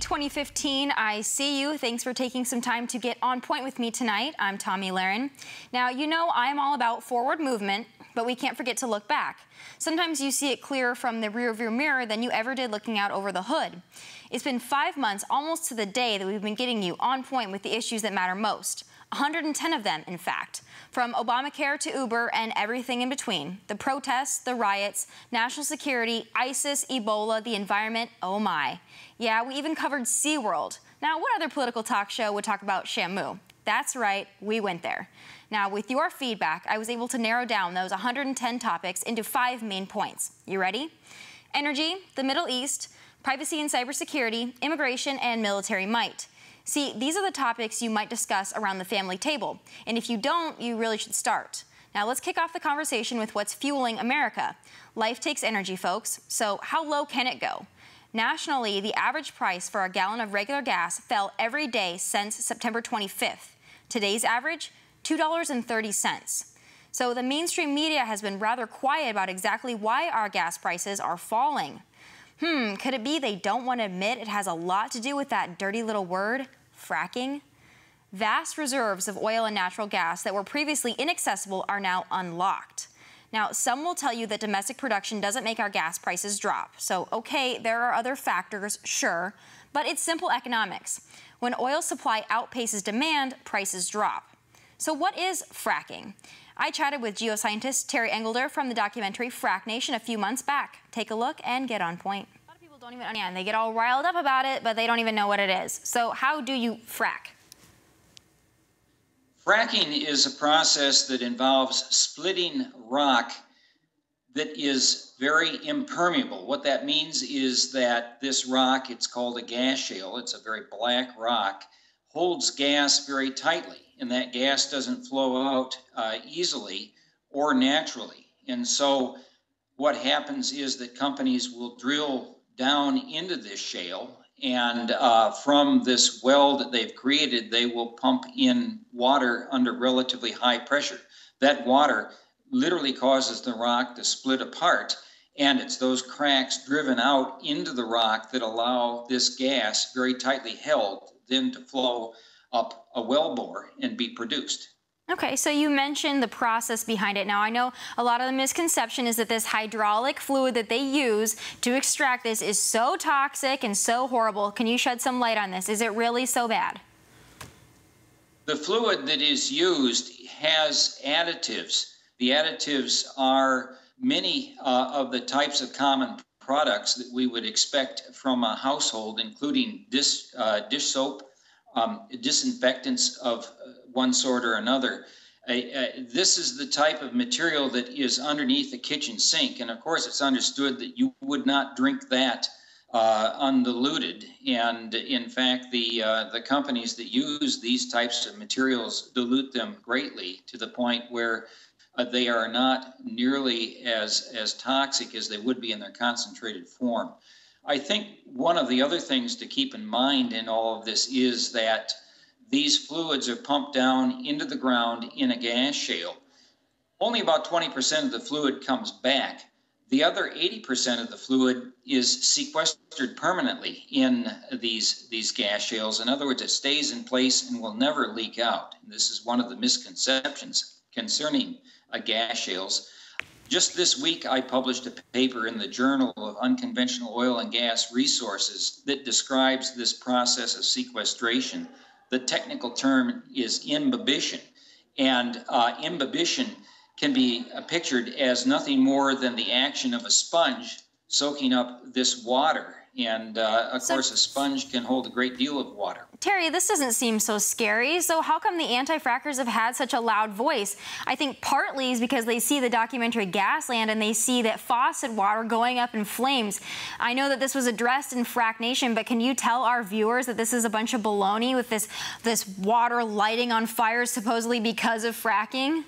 2015, I see you. Thanks for taking some time to get on point with me tonight. I'm Tomi Lahren. Now, you know I'm all about forward movement, but we can't forget to look back. Sometimes you see it clearer from the rearview mirror than you ever did looking out over the hood. It's been five months, almost to the day, that we've been getting you on point with the issues that matter most. 110 of them, in fact. From Obamacare to Uber and everything in between. The protests, the riots, national security, ISIS, Ebola, the environment, oh my. Yeah, we even covered SeaWorld. Now, what other political talk show would talk about Shamu? That's right, we went there. Now, with your feedback, I was able to narrow down those 110 topics into five main points. You ready? Energy, the Middle East, privacy and cybersecurity, immigration, and military might. See, these are the topics you might discuss around the family table. And if you don't, you really should start. Now let's kick off the conversation with what's fueling America. Life takes energy, folks. So how low can it go? Nationally, the average price for a gallon of regular gas fell every day since September 25th. Today's average, $2.30. So the mainstream media has been rather quiet about exactly why our gas prices are falling. Hmm, could it be they don't want to admit it has a lot to do with that dirty little word, fracking? Vast reserves of oil and natural gas that were previously inaccessible are now unlocked. Now, some will tell you that domestic production doesn't make our gas prices drop. So, okay, there are other factors, sure, but it's simple economics. When oil supply outpaces demand, prices drop. So, what is fracking? I chatted with geoscientist Terry Engelder from the documentary Frack Nation a few months back. Take a look and get on point. Don't even understand. They get all riled up about it, but they don't even know what it is. So, how do you frack? Fracking is a process that involves splitting rock that is very impermeable. What that means is that this rock, it's called a gas shale, it's a very black rock, holds gas very tightly, and that gas doesn't flow out uh, easily or naturally. And so, what happens is that companies will drill down into this shale and uh, from this well that they've created, they will pump in water under relatively high pressure. That water literally causes the rock to split apart, and it's those cracks driven out into the rock that allow this gas, very tightly held, then to flow up a well bore and be produced. Okay, so you mentioned the process behind it. Now, I know a lot of the misconception is that this hydraulic fluid that they use to extract this is so toxic and so horrible. Can you shed some light on this? Is it really so bad? The fluid that is used has additives. The additives are many uh, of the types of common products that we would expect from a household, including dish, uh, dish soap, um, disinfectants of uh, one sort or another. Uh, uh, this is the type of material that is underneath the kitchen sink. And of course, it's understood that you would not drink that uh, undiluted. And in fact, the, uh, the companies that use these types of materials dilute them greatly to the point where uh, they are not nearly as, as toxic as they would be in their concentrated form. I think one of the other things to keep in mind in all of this is that these fluids are pumped down into the ground in a gas shale. Only about 20% of the fluid comes back. The other 80% of the fluid is sequestered permanently in these, these gas shales. In other words, it stays in place and will never leak out. This is one of the misconceptions concerning uh, gas shales. Just this week, I published a paper in the Journal of Unconventional Oil and Gas Resources that describes this process of sequestration the technical term is imbibition. And uh, imbibition can be pictured as nothing more than the action of a sponge soaking up this water. And uh, of so, course, a sponge can hold a great deal of water. Terry, this doesn't seem so scary. So how come the anti-frackers have had such a loud voice? I think partly is because they see the documentary Gasland and they see that faucet water going up in flames. I know that this was addressed in Frack Nation, but can you tell our viewers that this is a bunch of baloney with this, this water lighting on fire supposedly because of fracking?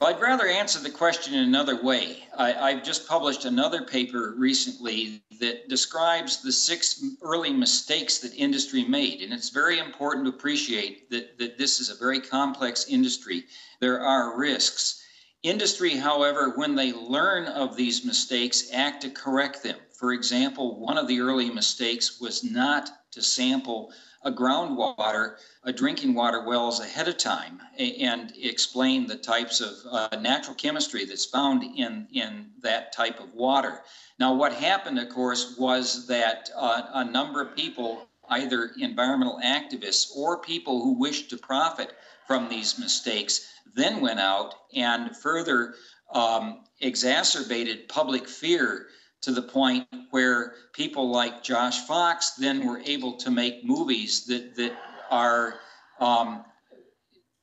Well, I'd rather answer the question in another way. I, have just published another paper recently that describes the six early mistakes that industry made. And it's very important to appreciate that, that this is a very complex industry. There are risks. Industry, however, when they learn of these mistakes, act to correct them. For example, one of the early mistakes was not to sample a groundwater, a drinking water wells ahead of time and explain the types of uh, natural chemistry that's found in, in that type of water. Now, what happened, of course, was that uh, a number of people, either environmental activists or people who wished to profit from these mistakes, then went out and further um, exacerbated public fear to the point where people like Josh Fox then were able to make movies that that are um,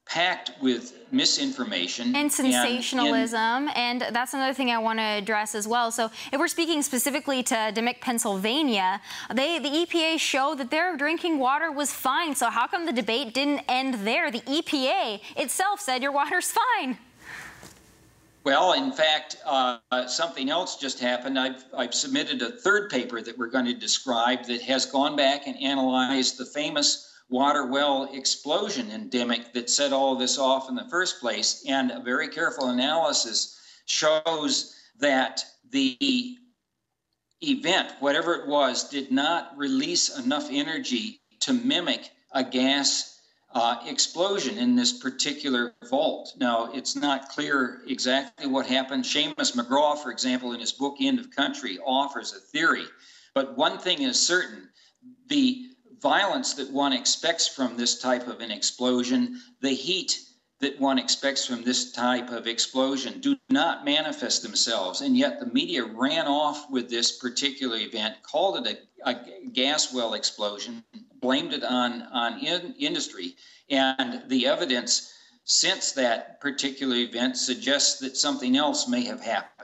packed with misinformation and sensationalism and, and, and, that's another thing i want to address as well. So if we're speaking specifically to dimock pennsylvania they the epa showed that their drinking water was fine. So how come the debate didn't end there? The epa itself said your water's fine well, in fact, uh, something else just happened. I've, I've submitted a third paper that we're going to describe that has gone back and analyzed the famous water well explosion in Dimock that set all of this off in the first place. And a very careful analysis shows that the event, whatever it was, did not release enough energy to mimic a gas uh, explosion in this particular vault. Now, it's not clear exactly what happened. Seamus McGraw, for example, in his book End of Country, offers a theory. But one thing is certain the violence that one expects from this type of an explosion, the heat that one expects from this type of explosion do not manifest themselves. And yet the media ran off with this particular event, called it a, a gas well explosion, blamed it on, on in, industry. And the evidence since that particular event suggests that something else may have happened.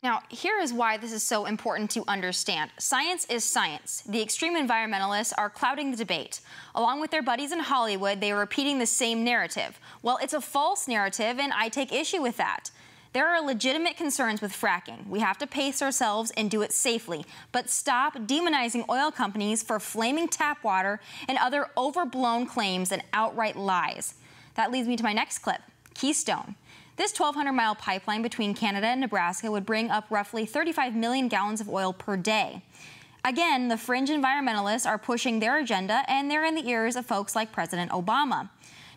Now, here is why this is so important to understand. Science is science. The extreme environmentalists are clouding the debate. Along with their buddies in Hollywood, they are repeating the same narrative. Well, it's a false narrative, and I take issue with that. There are legitimate concerns with fracking. We have to pace ourselves and do it safely. But stop demonizing oil companies for flaming tap water and other overblown claims and outright lies. That leads me to my next clip Keystone. This 1,200 mile pipeline between Canada and Nebraska would bring up roughly 35 million gallons of oil per day. Again, the fringe environmentalists are pushing their agenda, and they're in the ears of folks like President Obama.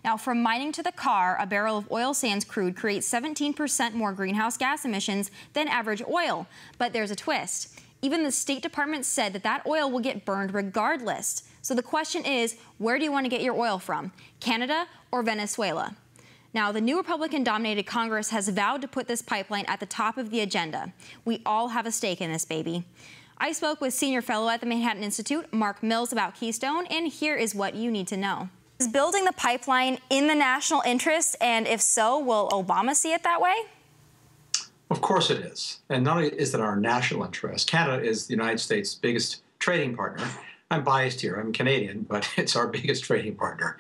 Now, from mining to the car, a barrel of oil sands crude creates 17% more greenhouse gas emissions than average oil. But there's a twist. Even the State Department said that that oil will get burned regardless. So the question is, where do you want to get your oil from? Canada or Venezuela? Now, the new Republican dominated Congress has vowed to put this pipeline at the top of the agenda. We all have a stake in this, baby. I spoke with senior fellow at the Manhattan Institute, Mark Mills, about Keystone, and here is what you need to know. Is building the pipeline in the national interest? And if so, will Obama see it that way? Of course it is. And not only is it our national interest, Canada is the United States' biggest trading partner. I'm biased here, I'm Canadian, but it's our biggest trading partner.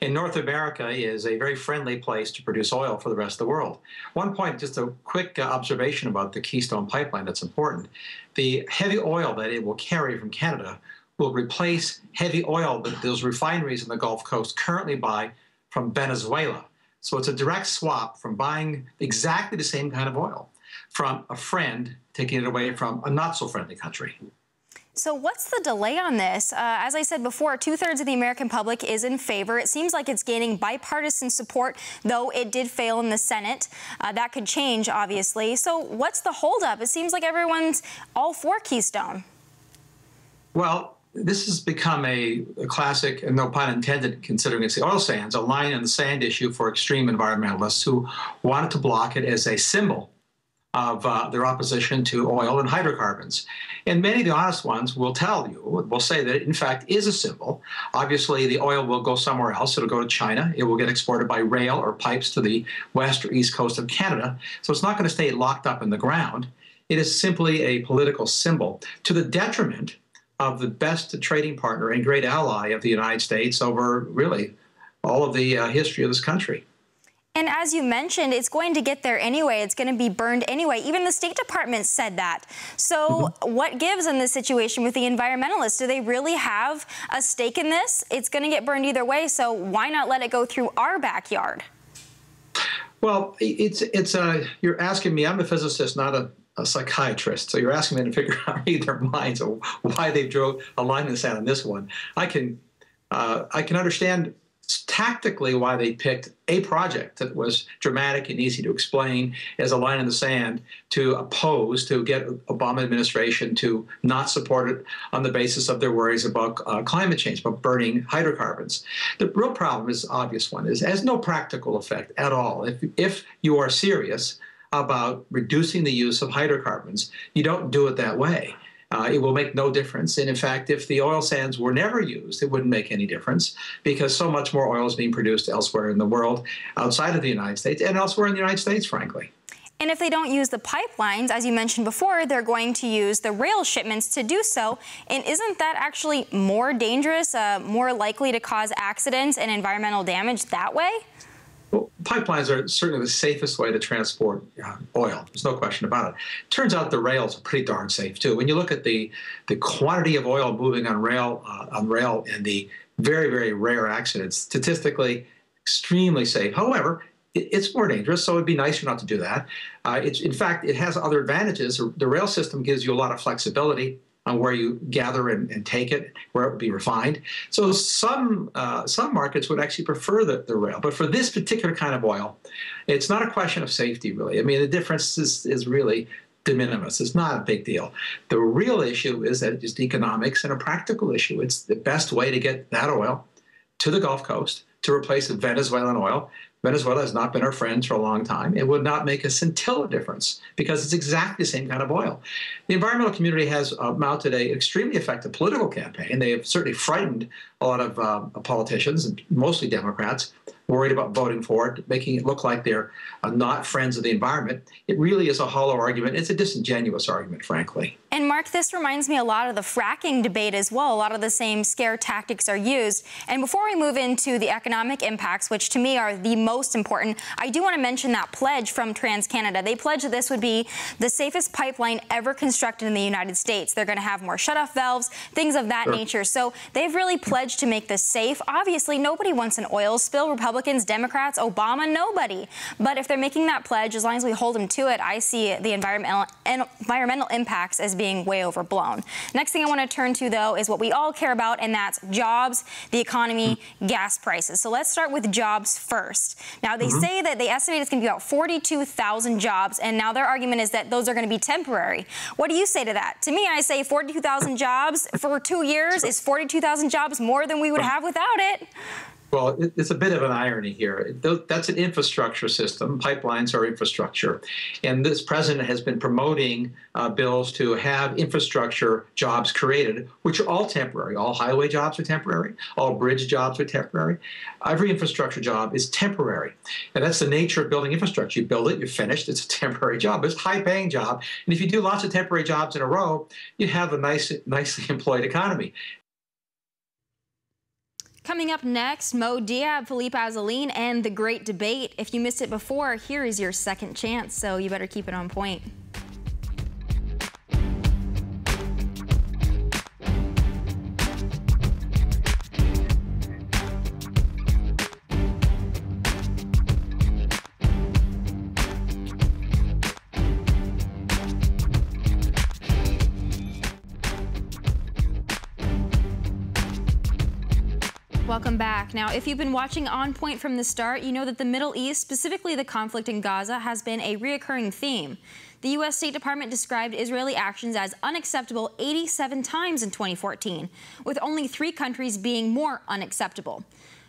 And North America is a very friendly place to produce oil for the rest of the world. One point, just a quick uh, observation about the Keystone Pipeline that's important. The heavy oil that it will carry from Canada will replace heavy oil that those refineries in the Gulf Coast currently buy from Venezuela. So it's a direct swap from buying exactly the same kind of oil from a friend, taking it away from a not so friendly country. So what's the delay on this? Uh, as I said before, two-thirds of the American public is in favor. It seems like it's gaining bipartisan support, though it did fail in the Senate. Uh, that could change, obviously. So what's the holdup? It seems like everyone's all for Keystone. Well, this has become a, a, classic, and no pun intended, considering it's the oil sands, a line in the sand issue for extreme environmentalists who wanted to block it as a symbol of uh, their opposition to oil and hydrocarbons. And many of the honest ones will tell you, will say that it in fact is a symbol. Obviously, the oil will go somewhere else. It'll go to China. It will get exported by rail or pipes to the west or east coast of Canada. So it's not going to stay locked up in the ground. It is simply a political symbol to the detriment of the best trading partner and great ally of the United States over really all of the uh, history of this country. And as you mentioned, it's going to get there anyway. It's going to be burned anyway. Even the State Department said that. So, mm -hmm. what gives in this situation with the environmentalists? Do they really have a stake in this? It's going to get burned either way. So, why not let it go through our backyard? Well, it's it's a. Uh, you're asking me. I'm a physicist, not a a psychiatrist, so you're asking me to figure out read their minds or why they drew a line in the sand on this one. I can uh, I can understand tactically why they picked a project that was dramatic and easy to explain as a line in the sand to oppose to get Obama administration to not support it on the basis of their worries about uh, climate change, about burning hydrocarbons. The real problem is obvious one is has no practical effect at all. If if you are serious about reducing the use of hydrocarbons, you don't do it that way uh, it will make no difference. And in fact, if the oil sands were never used, it wouldn't make any difference because so much more oil is being produced elsewhere in the world outside of the United States and elsewhere in the United States, frankly. And if they don't use the pipelines, as you mentioned before, they're going to use the rail shipments to do so. And isn't that actually more dangerous, uh, more likely to cause accidents and environmental damage that way? Well, pipelines are certainly the safest way to transport uh, oil. There's no question about it. Turns out the rails are pretty darn safe too. When you look at the the quantity of oil moving on rail uh, on rail and the very very rare accidents, statistically extremely safe. However, it, it's more dangerous, so it'd be nicer not to do that. Uh, it's in fact it has other advantages. The rail system gives you a lot of flexibility on where you gather and, and, take it, where it would be refined. So some uh, some markets would actually prefer the, the rail, but for this particular kind of oil, it's not a question of safety really. I mean, the difference is, is really de minimis. It's not a big deal. The real issue is that it's just economics and a practical issue. It's the best way to get that oil to the Gulf Coast to replace Venezuelan oil Venezuela has not been our friend for a long time. It would not make a scintilla difference because it's exactly the same kind of oil. The environmental community has uh, mounted an extremely effective political campaign. They have certainly frightened a lot of uh, politicians, mostly Democrats, worried about voting for it, making it look like they're uh, not friends of the environment. It really is a hollow argument. It's a disingenuous argument, frankly. And Mark, this reminds me a lot of the fracking debate as well. A lot of the same scare tactics are used. And before we move into the economic impacts, which to me are the most important, I do want to mention that pledge from TransCanada. They pledged that this would be the safest pipeline ever constructed in the United States. They're going to have more shutoff valves, things of that sure. nature. So they've really pledged to make this safe. Obviously, nobody wants an oil spill. Republicans, Democrats, Obama, nobody. But if they're making that pledge, as long as we hold them to it, I see the environmental, environmental impacts as being way overblown. Next thing I want to turn to, though, is what we all care about, and that's jobs, the economy, gas prices. So let's start with jobs first. Now, they mm -hmm. say that they estimate it's going to be about 42,000 jobs, and now their argument is that those are going to be temporary. What do you say to that? To me, I say 42,000 jobs for two years is 42,000 jobs more than we would have without it. Well, it's a bit of an irony here. That's an infrastructure system. Pipelines are infrastructure. And this president has been promoting uh, bills to have infrastructure jobs created, which are all temporary. All highway jobs are temporary. All bridge jobs are temporary. Every infrastructure job is temporary. And that's the nature of building infrastructure. You build it, you're finished, it's a temporary job. It's a high paying job. And if you do lots of temporary jobs in a row, you have a nice, nicely employed economy. Coming up next, Mo Diab, Philippe Assouline, and the great debate. If you missed it before, here is your second chance, so you better keep it on point. Now, if you've been watching On Point from the start, you know that the Middle East, specifically the conflict in Gaza, has been a reoccurring theme. The U.S. State Department described Israeli actions as unacceptable 87 times in 2014, with only three countries being more unacceptable.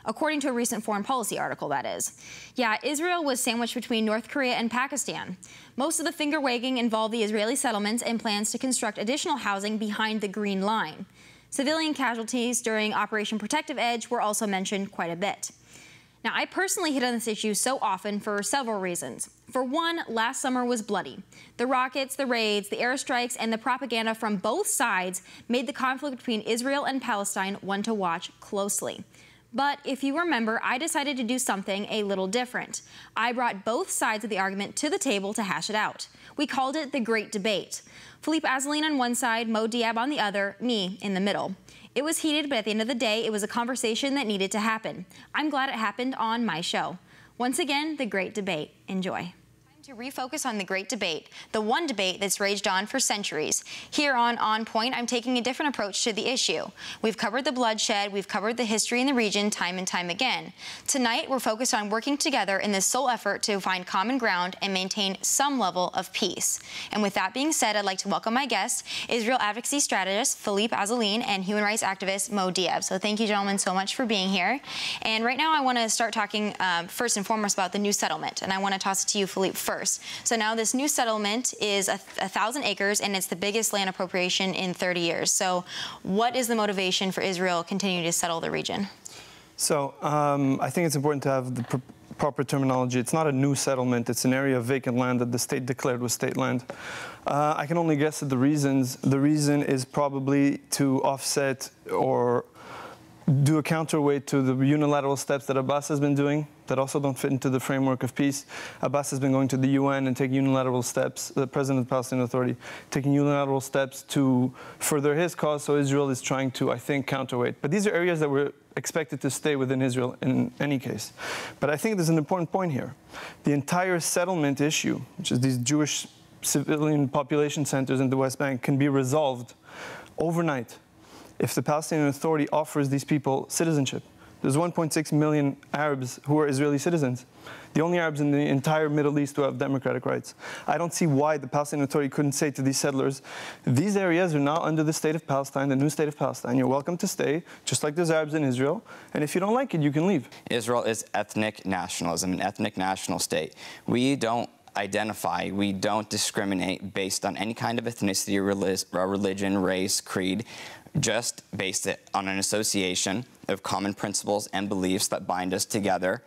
According to a recent foreign policy article, that is. Yeah, Israel was sandwiched between North Korea and Pakistan. Most of the finger wagging involved the Israeli settlements and plans to construct additional housing behind the Green Line. Civilian casualties during Operation Protective Edge were also mentioned quite a bit. Now, I personally hit on this issue so often for several reasons. For one, last summer was bloody. The rockets, the raids, the airstrikes, and the propaganda from both sides made the conflict between Israel and Palestine one to watch closely. But if you remember, I decided to do something a little different. I brought both sides of the argument to the table to hash it out. We called it the Great Debate. Philippe Assouline on one side, Mo Diab on the other, me in the middle. It was heated, but at the end of the day, it was a conversation that needed to happen. I'm glad it happened on my show. Once again, the great debate. Enjoy. To refocus on the great debate, the one debate that's raged on for centuries. Here on On Point, I'm taking a different approach to the issue. We've covered the bloodshed, we've covered the history in the region time and time again. Tonight, we're focused on working together in this sole effort to find common ground and maintain some level of peace. And with that being said, I'd like to welcome my guests, Israel advocacy strategist Philippe Assouline and human rights activist Mo Diab. So thank you, gentlemen, so much for being here. And right now, I want to start talking um, first and foremost about the new settlement. And I want to toss it to you, Philippe, first. So now this new settlement is a, a thousand acres, and it's the biggest land appropriation in 30 years. So what is the motivation for Israel continuing to settle the region? So um, I think it's important to have the pr proper terminology. It's not a new settlement. It's an area of vacant land that the state declared was state land. Uh, I can only guess at the reasons. The reason is probably to offset or do a counterweight to the unilateral steps that Abbas has been doing that also don't fit into the framework of peace. Abbas has been going to the UN and taking unilateral steps, the president of the Palestinian Authority, taking unilateral steps to further his cause, so Israel is trying to, I think, counterweight. But these are areas that were expected to stay within Israel in any case. But I think there's an important point here. The entire settlement issue, which is these Jewish civilian population centers in the West Bank, can be resolved overnight if the Palestinian Authority offers these people citizenship. There's 1.6 million Arabs who are Israeli citizens, the only Arabs in the entire Middle East who have democratic rights. I don't see why the Palestinian Authority couldn't say to these settlers, these areas are now under the state of Palestine, the new state of Palestine. You're welcome to stay, just like there's Arabs in Israel. And if you don't like it, you can leave. Israel is ethnic nationalism, an ethnic national state. We don't identify, we don't discriminate based on any kind of ethnicity or uh, religion, race, creed just based it on an association of common principles and beliefs that bind us together.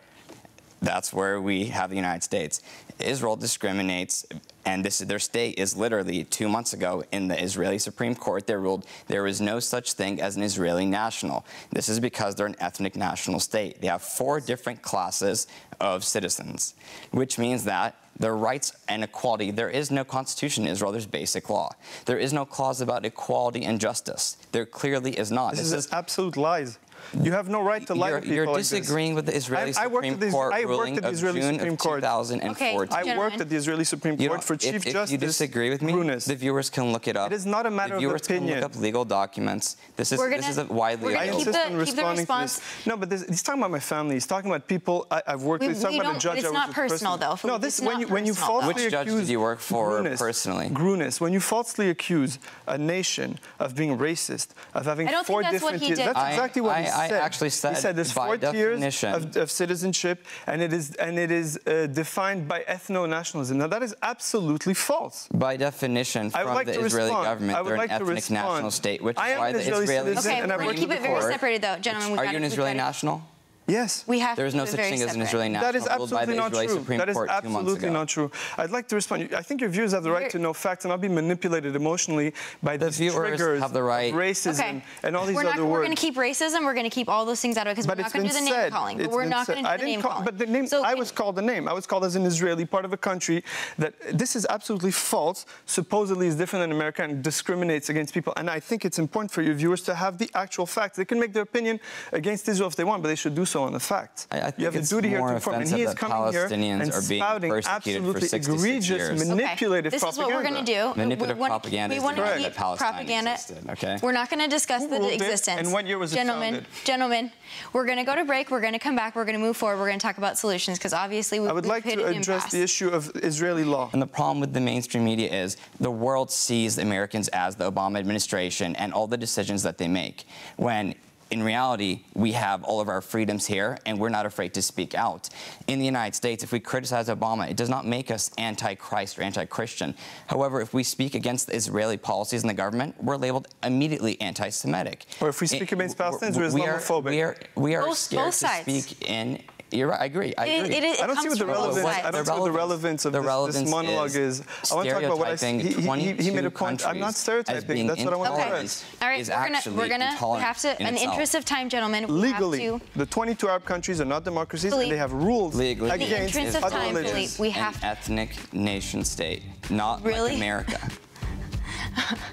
That's where we have the United States. Israel discriminates, and this is their state is literally two months ago in the Israeli Supreme Court. They ruled there is no such thing as an Israeli national. This is because they're an ethnic national state. They have four different classes of citizens, which means that their rights and equality. There is no constitution in Israel. There's basic law. There is no clause about equality and justice. There clearly is not. This, this is, is absolute lies. You have no right to lie you're, to people You're like disagreeing this. with the Israeli I, I Supreme the, Court I ruling at the Israeli June Supreme of Court. 2014. Okay, I worked at the Israeli Supreme Court for Chief if, Justice. If you disagree with me, Grunis. the viewers can look it up. It is not a matter the viewers of opinion. can look up legal documents. This is gonna, this is a widely. I insist on responding to this. No, but this, he's talking about my family. He's talking about people I, have worked we, with. He's talking about a judge. It's not personal, though. No, this when you when you falsely Which judge accuse did you work for Grunis, personally? Grunis, when you falsely accuse a nation of being racist, of having four different tiers. That's exactly what he said. I actually said. He said there's four tiers of, of, citizenship, and it is and it is uh, defined by ethno-nationalism. Now that is absolutely false. By definition, from like the Israeli respond. government, they're like an ethnic national state, which I is why the Israeli Israelis. Okay, we're going to keep it very court, separated, though, gentlemen. Are you an Israeli national? Yes. We have there is no such thing separate. as an Israeli national that is absolutely not Israeli true. Supreme that is Court absolutely not true. I'd like to respond. I think your viewers have the right to know facts and not be manipulated emotionally by the these viewers triggers have the right. of racism okay. and all these we're other not, words. We're going to keep racism. We're going to keep all those things out of it because we're not going to do the said. name calling. But we're not going to do I the name call, calling. But the name, so, I was called a name. I was called as an Israeli, part of a country that this is absolutely false. Supposedly is different than America and discriminates against people. And I think it's important for your viewers to have the actual facts. They can make their opinion against Israel if they want, but they should do so on the facts. I, I you have a duty here to inform. And he is coming here and spouting absolutely egregious, manipulative okay. this propaganda. is what we're going to do. Manipulative we, propaganda we want to keep propaganda. Existed, okay? We're not going to discuss Who the existence. And what year was gentlemen, it founded? Gentlemen, we're going to go to break. We're going to come back. We're going to move forward. We're going to talk about solutions because obviously we, I would like to address the issue of Israeli law. And the problem with the mainstream media is the world sees Americans as the Obama administration and all the decisions that they make. When in reality, we have all of our freedoms here, and we're not afraid to speak out. In the United States, if we criticize Obama, it does not make us anti-Christ or anti-Christian. However, if we speak against the Israeli policies in the government, we're labeled immediately anti-Semitic. Or if we speak it, against Palestinians, we're Islamophobic. We are, we are, we are both, scared both to speak in you're right. I agree. I agree. It, it, I don't see what the relevance. I don't see what the relevance of the this, relevance this monologue is. is. I want to talk about what I see. He, he, he made a point. I'm not stereotyping. That's what I want to address. All right, we're gonna, we're gonna we have to. In, in the interest of time, gentlemen, legally, the 22 Arab countries are not democracies, Philippe, and they have rules legally. against in the other time, religions. Philippe, we have an ethnic nation state, not really? like America.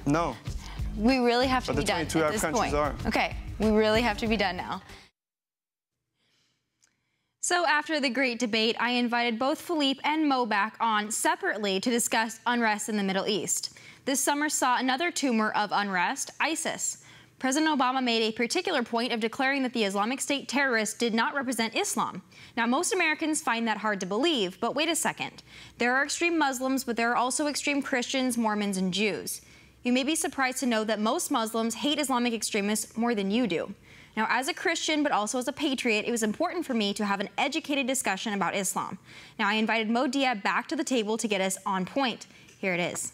no. We really have to but be done the 22 at Arab this countries point. are. Okay, we really have to be done now. So after the great debate, I invited both Philippe and Mo back on separately to discuss unrest in the Middle East. This summer saw another tumor of unrest, ISIS. President Obama made a particular point of declaring that the Islamic State terrorists did not represent Islam. Now, most Americans find that hard to believe, but wait a second. There are extreme Muslims, but there are also extreme Christians, Mormons, and Jews. You may be surprised to know that most Muslims hate Islamic extremists more than you do. Now, as a Christian, but also as a patriot, it was important for me to have an educated discussion about Islam. Now, I invited Mo Diab back to the table to get us on point. Here it is.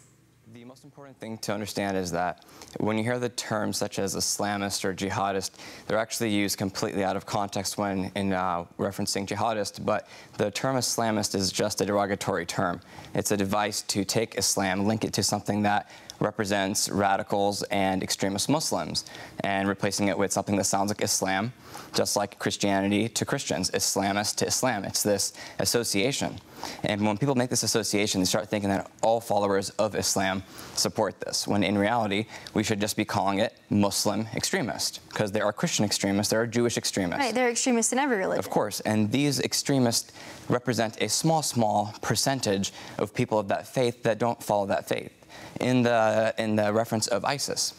The most important thing to understand is that when you hear the terms such as Islamist or jihadist, they're actually used completely out of context when in uh, referencing jihadist, but the term Islamist is just a derogatory term. It's a device to take Islam, link it to something that represents radicals and extremist Muslims, and replacing it with something that sounds like Islam, just like Christianity to Christians, Islamist to Islam. It's this association. And when people make this association, they start thinking that all followers of Islam support this, when in reality, we should just be calling it Muslim extremist, because there are Christian extremists, there are Jewish extremists. Right, they're extremists in every religion. Of course, and these extremists represent a small, small percentage of people of that faith that don't follow that faith in the, in the reference of ISIS.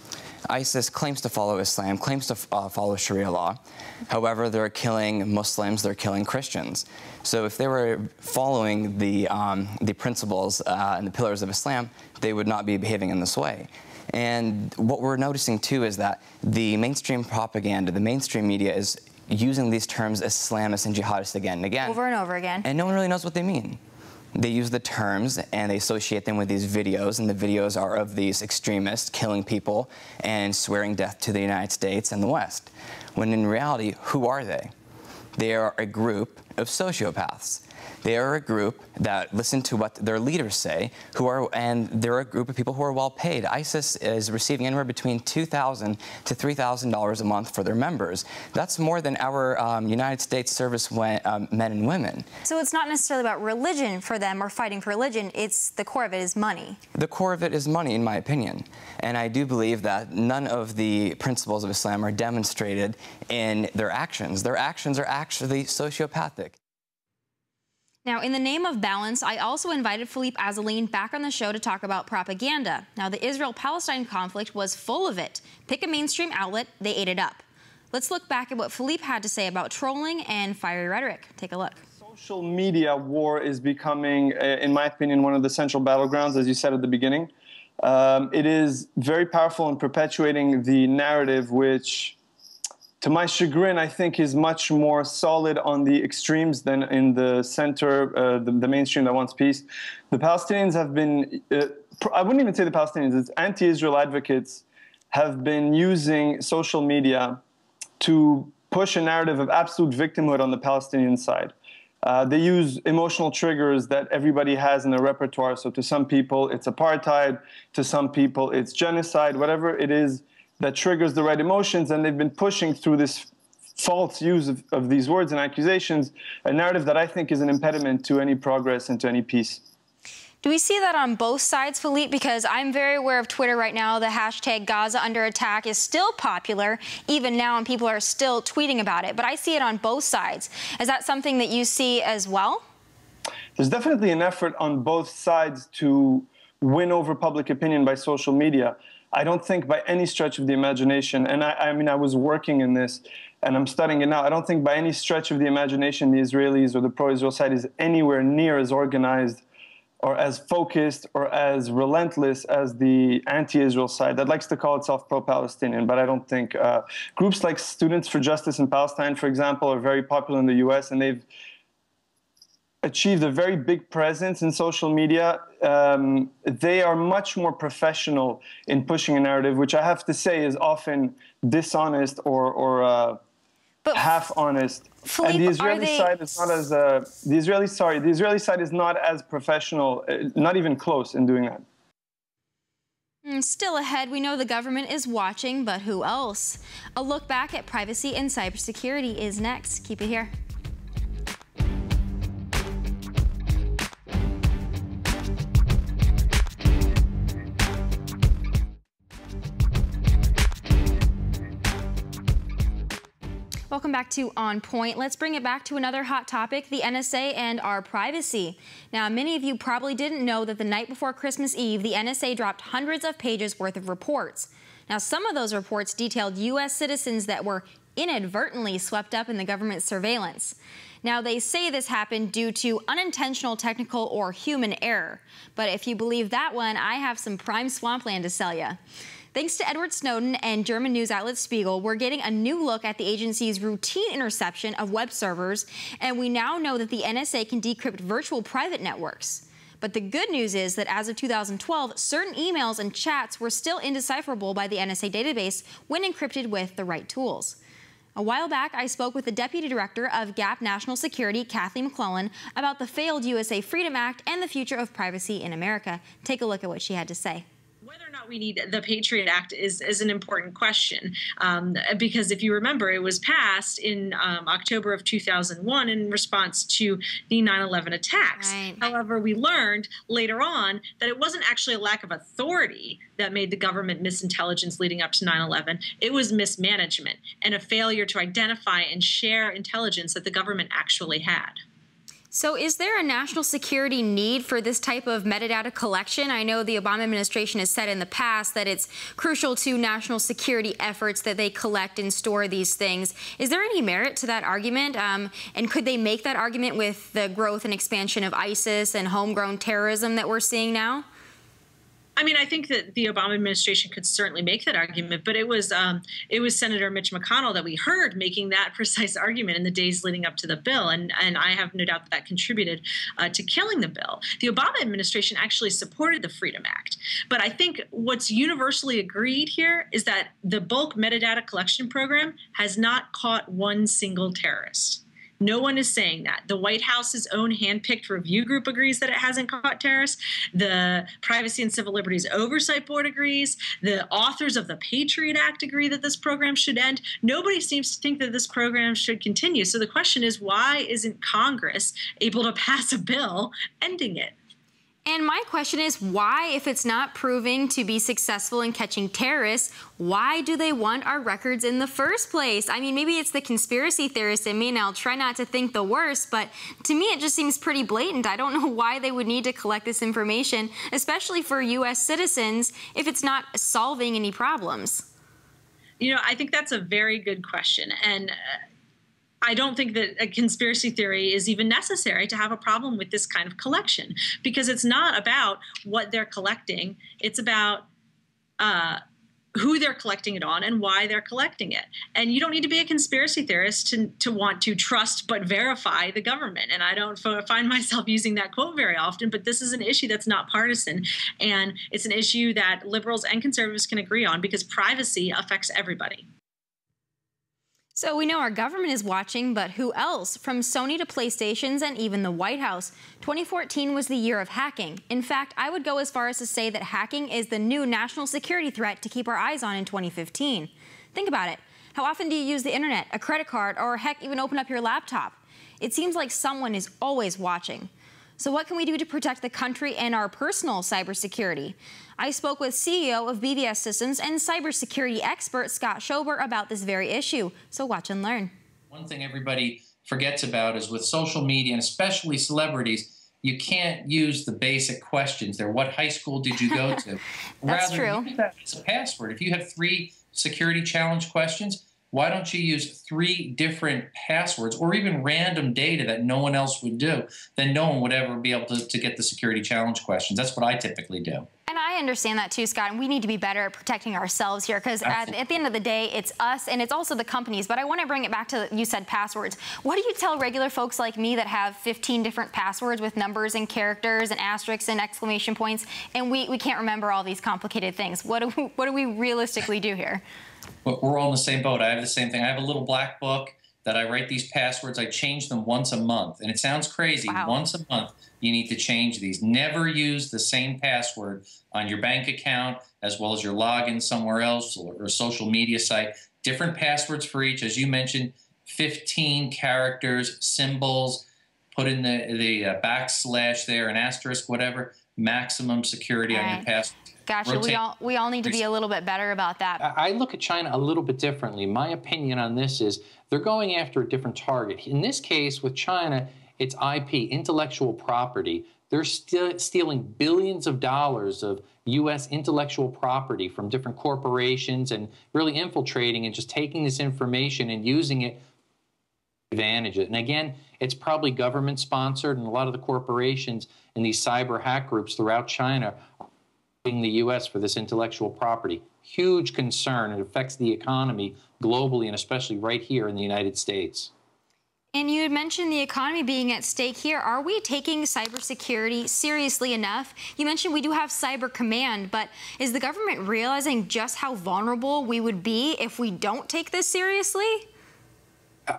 ISIS claims to follow Islam, claims to uh, follow Sharia law. However, they're killing Muslims, they're killing Christians. So if they were following the, um, the principles uh, and the pillars of Islam, they would not be behaving in this way. And what we're noticing too is that the mainstream propaganda, the mainstream media is using these terms Islamist and jihadist again and again. Over and over again. And no one really knows what they mean they use the terms and they associate them with these videos, and the videos are of these extremists killing people and swearing death to the United States and the West. When in reality, who are they? They are a group of sociopaths. They are a group that listen to what their leaders say, who are, and they're a group of people who are well paid. ISIS is receiving anywhere between 2,000 to $3,000 a month for their members. That's more than our um, United States service um, men and women. So it's not necessarily about religion for them or fighting for religion. It's the core of it is money. The core of it is money, in my opinion. And I do believe that none of the principles of Islam are demonstrated in their actions. Their actions are actually sociopathic. Now, in the name of balance, I also invited Philippe Assouline back on the show to talk about propaganda. Now, the Israel-Palestine conflict was full of it. Pick a mainstream outlet, they ate it up. Let's look back at what Philippe had to say about trolling and fiery rhetoric. Take a look. Social media war is becoming, uh, in my opinion, one of the central battlegrounds, as you said at the beginning. Um, it is very powerful in perpetuating the narrative which to my chagrin, I think is much more solid on the extremes than in the center, uh, the, the, mainstream that wants peace. The Palestinians have been, uh, I wouldn't even say the Palestinians, it's anti Israel advocates have been using social media to push a narrative of absolute victimhood on the Palestinian side. Uh, they use emotional triggers that everybody has in their repertoire. So to some people, it's apartheid. To some people, it's genocide. Whatever it is, that triggers the right emotions, and they've been pushing through this false use of, of these words and accusations, a narrative that I think is an impediment to any progress and to any peace. Do we see that on both sides, Philippe? Because I'm very aware of Twitter right now. The hashtag Gaza under attack is still popular, even now, and people are still tweeting about it. But I see it on both sides. Is that something that you see as well? There's definitely an effort on both sides to win over public opinion by social media. I don't think by any stretch of the imagination, and I, I mean, I was working in this and I'm studying it now. I don't think by any stretch of the imagination the Israelis or the pro Israel side is anywhere near as organized or as focused or as relentless as the anti Israel side that likes to call itself pro Palestinian. But I don't think uh, groups like Students for Justice in Palestine, for example, are very popular in the US and they've achieved a very big presence in social media. Um, they are much more professional in pushing a narrative, which I have to say is often dishonest or, or uh, half honest. Philippe, and the Israeli they... side is not as uh, the Israeli sorry the Israeli side is not as professional, uh, not even close in doing that. Mm, still ahead, we know the government is watching, but who else? A look back at privacy and cybersecurity is next. Keep it here. Welcome back to On Point. Let's bring it back to another hot topic, the NSA and our privacy. Now, many of you probably didn't know that the night before Christmas Eve, the NSA dropped hundreds of pages worth of reports. Now, some of those reports detailed U.S. citizens that were inadvertently swept up in the government's surveillance. Now, they say this happened due to unintentional technical or human error. But if you believe that one, I have some prime swampland to sell you. Thanks to Edward Snowden and German news outlet Spiegel, we're getting a new look at the agency's routine interception of web servers, and we now know that the NSA can decrypt virtual private networks. But the good news is that as of 2012, certain emails and chats were still indecipherable by the NSA database when encrypted with the right tools. A while back, I spoke with the Deputy Director of Gap National Security, Kathleen McClellan, about the failed USA Freedom Act and the future of privacy in America. Take a look at what she had to say whether or not we need the Patriot Act is, is an important question um, because if you remember, it was passed in um, October of 2001 in response to the 9 11 attacks. Right. However, we learned later on that it wasn't actually a lack of authority that made the government misintelligence leading up to 9 11, it was mismanagement and a failure to identify and share intelligence that the government actually had. So is there a national security need for this type of metadata collection? I know the Obama administration has said in the past that it's crucial to national security efforts that they collect and store these things. Is there any merit to that argument? Um, and could they make that argument with the growth and expansion of ISIS and homegrown terrorism that we're seeing now? I mean, I think that the Obama administration could certainly make that argument, but it was um, it was Senator Mitch McConnell that we heard making that precise argument in the days leading up to the bill, and and I have no doubt that that contributed uh, to killing the bill. The Obama administration actually supported the Freedom Act, but I think what's universally agreed here is that the bulk metadata collection program has not caught one single terrorist. No one is saying that. The White House's own handpicked review group agrees that it hasn't caught terrorists. The Privacy and Civil Liberties Oversight Board agrees. The authors of the Patriot Act agree that this program should end. Nobody seems to think that this program should continue. So the question is why isn't Congress able to pass a bill ending it? And my question is why, if it's not proving to be successful in catching terrorists, why do they want our records in the first place? I mean, maybe it's the conspiracy theorist in me, and I'll try not to think the worst, but to me it just seems pretty blatant. I don't know why they would need to collect this information, especially for U.S. citizens, if it's not solving any problems. You know, I think that's a very good question. And uh, I don't think that a conspiracy theory is even necessary to have a problem with this kind of collection because it's not about what they're collecting. It's about uh, who they're collecting it on and why they're collecting it. And you don't need to be a conspiracy theorist to, to want to trust but verify the government. And I don't find myself using that quote very often, but this is an issue that's not partisan. And it's an issue that liberals and conservatives can agree on because privacy affects everybody. So we know our government is watching, but who else? From Sony to PlayStations and even the White House. 2014 was the year of hacking. In fact, I would go as far as to say that hacking is the new national security threat to keep our eyes on in 2015. Think about it. How often do you use the internet, a credit card, or heck, even open up your laptop? It seems like someone is always watching. So what can we do to protect the country and our personal cybersecurity? I spoke with CEO of BVS Systems and cybersecurity expert Scott Schober about this very issue. So watch and learn. One thing everybody forgets about is with social media and especially celebrities, you can't use the basic questions there. What high school did you go to? That's Rather, true. use that as a password. If you have three security challenge questions, why don't you use three different passwords or even random data that no one else would do? Then no one would ever be able to, to get the security challenge questions. That's what I typically do. And I understand that too, Scott. And we need to be better at protecting ourselves here because at, at, the end of the day, it's us and it's also the companies. But I want to bring it back to you said passwords. What do you tell regular folks like me that have 15 different passwords with numbers and characters and asterisks and exclamation points, and we, we can't remember all these complicated things? What do we, what do we realistically do here? we're all in the same boat. I have the same thing. I have a little black book that I write these passwords. I change them once a month. And it sounds crazy. Wow. Once a month, you need to change these. Never use the same password on your bank account as well as your login somewhere else or a social media site. Different passwords for each. As you mentioned, 15 characters, symbols, put in the, the uh, backslash there, an asterisk, whatever. Maximum security right. on your password Gotcha. We all we all need to be a little bit better about that. I look at China a little bit differently. My opinion on this is they're going after a different target. In this case, with China, it's IP, intellectual property. They're still stealing billions of dollars of U.S. intellectual property from different corporations and really infiltrating and just taking this information and using it advantage it. And again, it's probably government sponsored, and a lot of the corporations and these cyber hack groups throughout China the U.S. for this intellectual property. Huge concern. It affects the economy globally and especially right here in the United States. And you had mentioned the economy being at stake here. Are we taking cybersecurity seriously enough? You mentioned we do have Cyber Command, but is the government realizing just how vulnerable we would be if we don't take this seriously?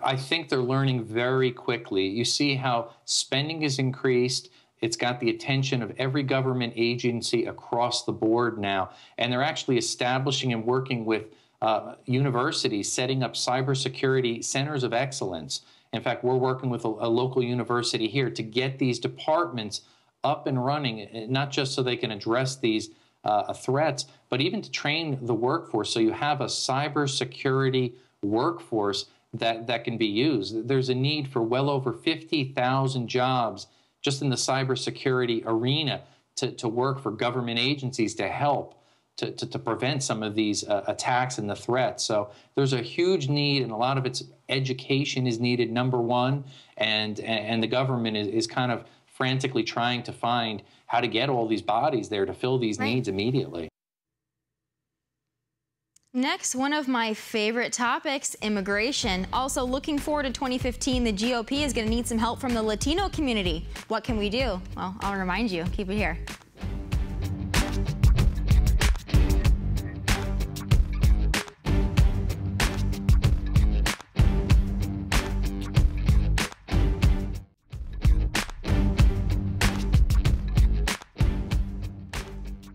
I think they're learning very quickly. You see how spending is increased it's got the attention of every government agency across the board now. And they're actually establishing and working with uh, universities, setting up cybersecurity centers of excellence. In fact, we're working with a, a local university here to get these departments up and running, eh, not just so they can address these uh, threats, but even to train the workforce. So you have a cybersecurity workforce that, that can be used. There's a need for well over 50,000 jobs just in the cybersecurity arena to, to work for government agencies to help to, to, to prevent some of these uh, attacks and the threats. So there's a huge need, and a lot of its education is needed, number one, and, and the government is, is kind of frantically trying to find how to get all these bodies there to fill these right. needs immediately. Next, one of my favorite topics, immigration. Also, looking forward to 2015, the GOP is going to need some help from the Latino community. What can we do? Well, I'll remind you. Keep it here.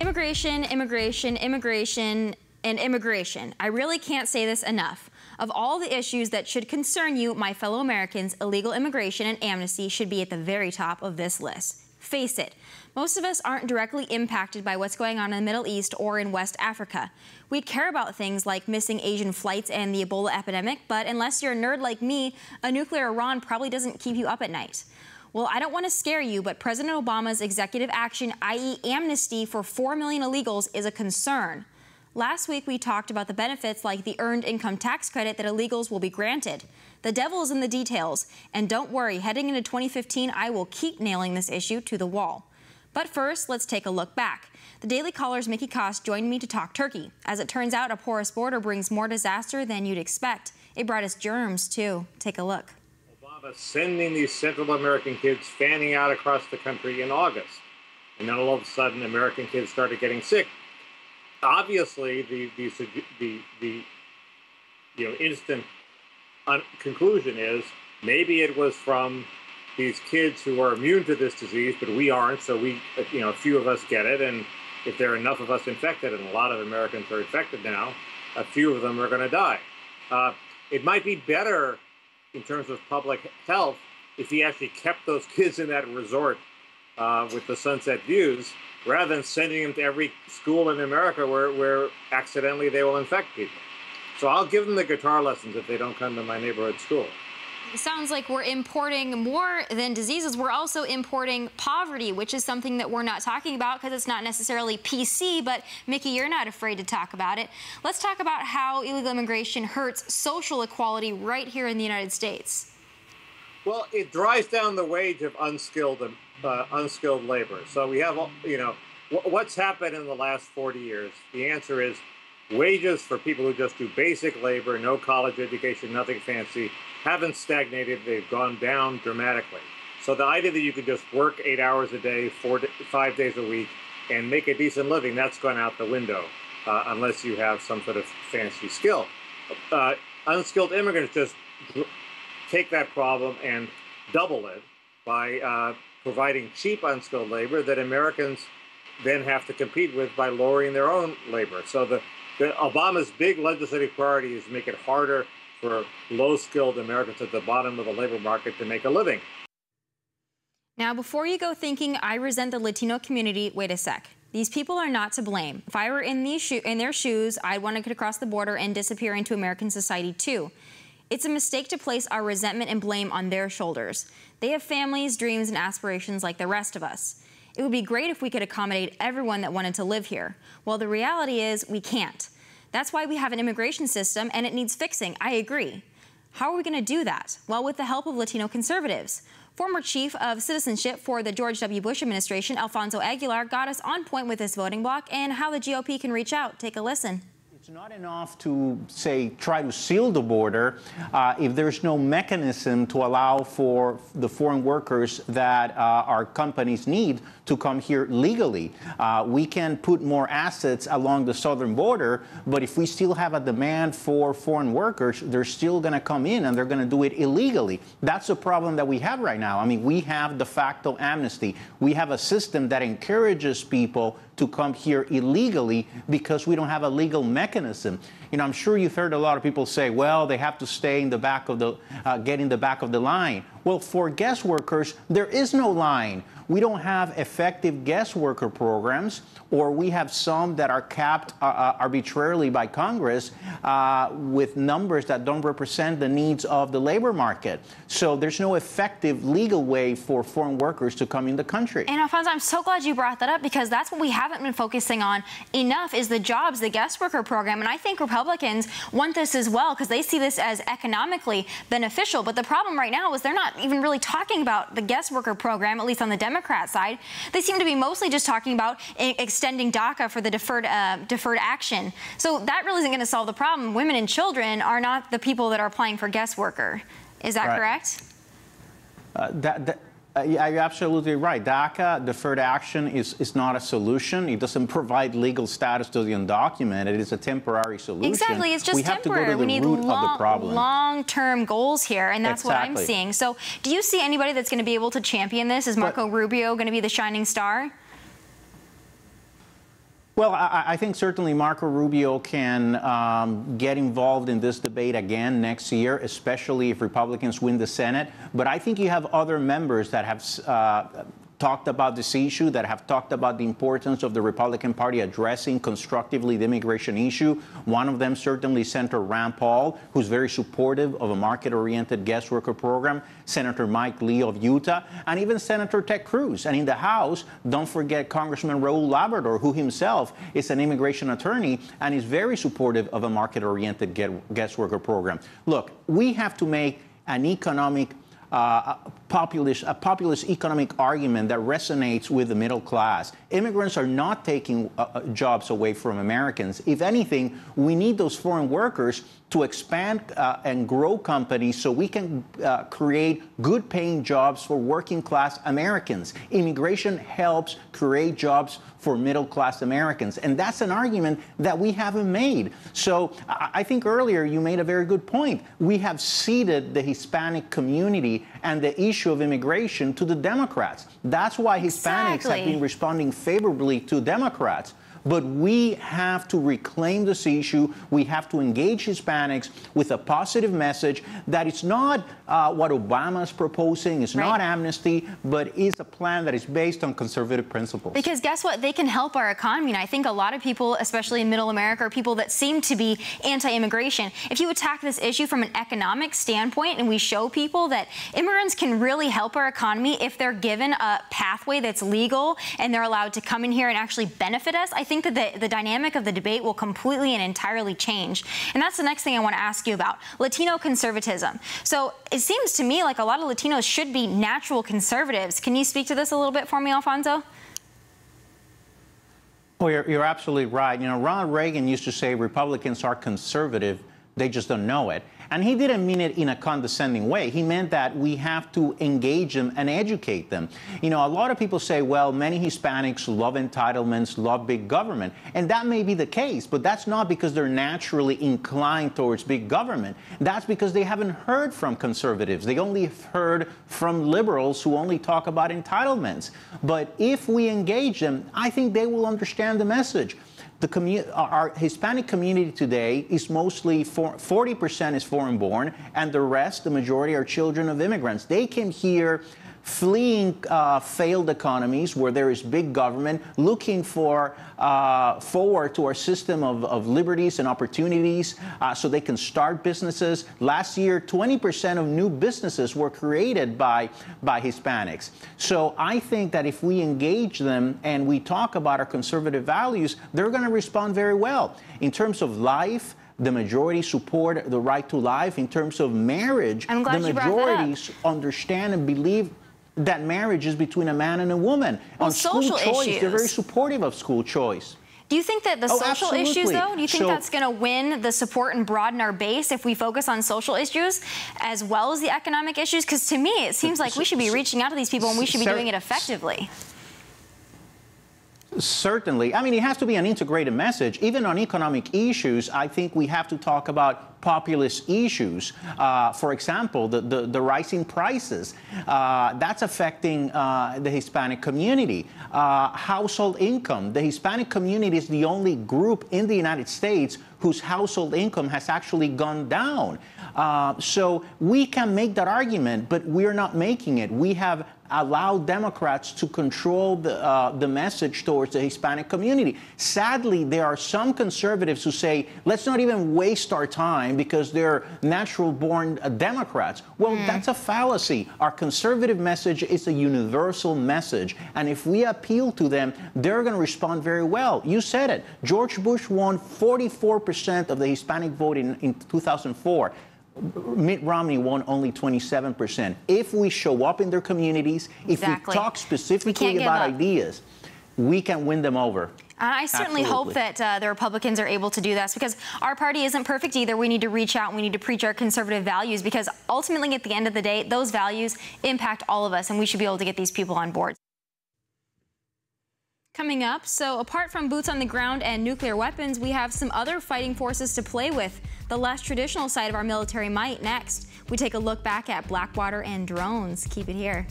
Immigration, immigration, immigration, and immigration. I really can't say this enough. Of all the issues that should concern you, my fellow Americans, illegal immigration and amnesty should be at the very top of this list. Face it, most of us aren't directly impacted by what's going on in the Middle East or in West Africa. We care about things like missing Asian flights and the Ebola epidemic, but unless you're a nerd like me, a nuclear Iran probably doesn't keep you up at night. Well, I don't want to scare you, but President Obama's executive action, i.e., amnesty for 4 million illegals, is a concern. Last week, we talked about the benefits like the earned income tax credit that illegals will be granted. The devil is in the details, and don't worry, heading into 2015, I will keep nailing this issue to the wall. But first, let's take a look back. The Daily Caller's Mickey Kaus joined me to talk turkey. As it turns out, a porous border brings more disaster than you'd expect. It brought us germs, too. Take a look. Obama sending these Central American kids fanning out across the country in August. And then all of a sudden, American kids started getting sick obviously the the the, the you know instant conclusion is maybe it was from these kids who are immune to this disease, but we aren't. So we, you know, a few of us get it, and if there are enough of us infected, and a lot of Americans are infected now, a few of them are going to die. Uh, it might be better in terms of public health if he actually kept those kids in that resort uh, with the sunset views rather than sending them to every school in America where, where accidentally they will infect people. So I'll give them the guitar lessons if they don't come to my neighborhood school. It sounds like we're importing more than diseases. We're also importing poverty, which is something that we're not talking about because it's not necessarily PC, but Mickey, you're not afraid to talk about it. Let's talk about how illegal immigration hurts social equality right here in the United States. Well, it drives down the wage of unskilled uh, unskilled labor. So we have, you know, what's happened in the last 40 years? The answer is wages for people who just do basic labor, no college education, nothing fancy, haven't stagnated. They've gone down dramatically. So the idea that you could just work eight hours a day, four, five days a week, and make a decent living, that's gone out the window uh, unless you have some sort of fancy skill. Uh, unskilled immigrants just take that problem and double it by uh, providing cheap unskilled labor that Americans then have to compete with by lowering their own labor. So the, the Obama's big legislative priority is to make it harder for low-skilled Americans at the bottom of the labor market to make a living. Now, before you go thinking I resent the Latino community, wait a sec. These people are not to blame. If I were in, these shoes in their shoes, I'd want to get across the border and disappear into American society too. It's a mistake to place our resentment and blame on their shoulders. They have families, dreams, and aspirations like the rest of us. It would be great if we could accommodate everyone that wanted to live here. Well, the reality is we can't. That's why we have an immigration system and it needs fixing. I agree. How are we going to do that? Well, with the help of Latino conservatives. Former chief of citizenship for the George W. Bush administration, Alfonso Aguilar, got us on point with this voting block and how the GOP can reach out. Take a listen. It's not enough to say try to seal the border uh, if there's no mechanism to allow for the foreign workers that uh, our companies need to come here legally. Uh, we can put more assets along the southern border, but if we still have a demand for foreign workers, they're still going to come in and they're going to do it illegally. That's the problem that we have right now. I mean, we have de facto amnesty. We have a system that encourages people to come here illegally because we don't have a legal mechanism. You know, I'm sure you've heard a lot of people say, well, they have to stay in the back of the, uh, get in the back of the line. Well, for guest workers, there is no line. We don't have effective guest worker programs, or we have some that are capped uh, uh, arbitrarily by Congress uh, with numbers that don't represent the needs of the labor market. So there's no effective legal way for foreign workers to come in the country. And Alfonso, I'm so glad you brought that up because that's what we haven't been focusing on enough is the jobs, the guest worker program. And I think Republicans want this as well because they see this as economically beneficial. But the problem right now is they're not even really talking about the guest worker program, at least on the Democrat Democrat side, they seem to be mostly just talking about extending DACA for the deferred uh, deferred action. So that really isn't going to solve the problem. Women and children are not the people that are applying for guest worker. Is that right. correct? Uh, that, that uh, yeah, you're absolutely right. DACA, deferred action, is, is not a solution. It doesn't provide legal status to the undocumented. It is a temporary solution. Exactly. It's just we temporary. we need long, long-term goals here, and that's exactly. what I'm seeing. So do you see anybody that's going to be able to champion this? Is Marco but, Rubio going to be the shining star? Well, I, I, think certainly Marco Rubio can um, get involved in this debate again next year, especially if Republicans win the Senate. But I think you have other members that have uh, talked about this issue, that have talked about the importance of the Republican Party addressing constructively the immigration issue. One of them certainly Senator Rand Paul, who's very supportive of a market-oriented guest worker program, Senator Mike Lee of Utah, and even Senator Ted Cruz. And in the House, don't forget Congressman Raul Labrador, who himself is an immigration attorney and is very supportive of a market-oriented guest worker program. Look, we have to make an economic uh, populist, a populist economic argument that resonates with the middle class. Immigrants are not taking uh, uh, jobs away from Americans. If anything, we need those foreign workers to expand uh, and grow companies so we can uh, create good paying jobs for working class Americans. Immigration helps create jobs for middle class Americans. And that's an argument that we haven't made. So I think earlier you made a very good point. We have ceded the Hispanic community and the issue of immigration to the Democrats. That's why Hispanics exactly. have been responding favorably to Democrats. But we have to reclaim this issue. We have to engage Hispanics with a positive message that it's not uh, what Obama is proposing, it's right. not amnesty, but is a plan that is based on conservative principles. Because guess what? They can help our economy. And I think a lot of people, especially in middle America, are people that seem to be anti-immigration. If you attack this issue from an economic standpoint and we show people that immigrants can really help our economy if they're given a pathway that's legal and they're allowed to come in here and actually benefit us, I think think that the, the dynamic of the debate will completely and entirely change. And that's the next thing I want to ask you about Latino conservatism. So it seems to me like a lot of Latinos should be natural conservatives. Can you speak to this a little bit for me, Alfonso? Well, you're, you're absolutely right. You know, Ronald Reagan used to say Republicans are conservative, they just don't know it. And he didn't mean it in a condescending way. He meant that we have to engage them and educate them. You know, a lot of people say, well, many Hispanics love entitlements, love big government. And that may be the case, but that's not because they're naturally inclined towards big government. That's because they haven't heard from conservatives. They only have heard from liberals who only talk about entitlements. But if we engage them, I think they will understand the message the our Hispanic community today is mostly 40% is foreign born, and the rest, the majority, are children of immigrants. They came here fleeing uh, failed economies where there is big government, looking for uh, forward to our system of, of liberties and opportunities uh, so they can start businesses. Last year, 20% of new businesses were created by, by Hispanics. So I think that if we engage them and we talk about our conservative values, they're going to respond very well. In terms of life, the majority support the right to life. In terms of marriage, the majorities understand and believe that marriage is between a man and a woman. Well, On school social choice, they're very supportive of school choice. Do you think that the Oh, social issues, though, do you think So- that's going to win the support and broaden our base if we focus on social issues as well as the economic issues? Because to me, it seems like we should be reaching out to these people and we should be doing it effectively. Certainly. I mean, it has to be an integrated message. Even on economic issues, I think we have to talk about populist issues. Uh, for example, the, the, the rising prices. Uh, that's affecting uh, the Hispanic community. Uh, household income. The Hispanic community is the only group in the United States whose household income has actually gone down. Uh, so we can make that argument, but we're not making it. We have allowed Democrats to control the, uh, the message towards the Hispanic community. Sadly, there are some conservatives who say, let's not even waste our time because they're natural born uh, Democrats. Well, that's a fallacy. Our conservative message is a universal message. And if we appeal to them, they're going to respond very well. You said it. George Bush won 44% of the Hispanic vote in, in 2004. Mitt Romney won only 27%. If we show up in their communities, if Exactly. we talk specifically can't about up. ideas, we can win them over. I certainly hope that uh, the Republicans are able to do this because our party isn't perfect either. We need to reach out and we need to preach our conservative values because ultimately, at the end of the day, those values impact all of us and we should be able to get these people on board. Coming up, so apart from boots on the ground and nuclear weapons, we have some other fighting forces to play with. The less traditional side of our military might next. We take a look back at Blackwater and drones. Keep it here.